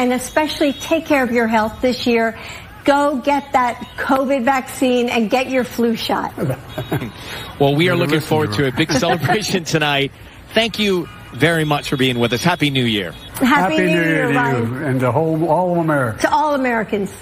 and especially take care of your health this year. Go get that COVID vaccine and get your flu shot. well, we are looking forward to a big celebration tonight. Thank you very much for being with us. Happy New Year. Happy, Happy New, New, Year, Year to you and to whole, all America. To all Americans.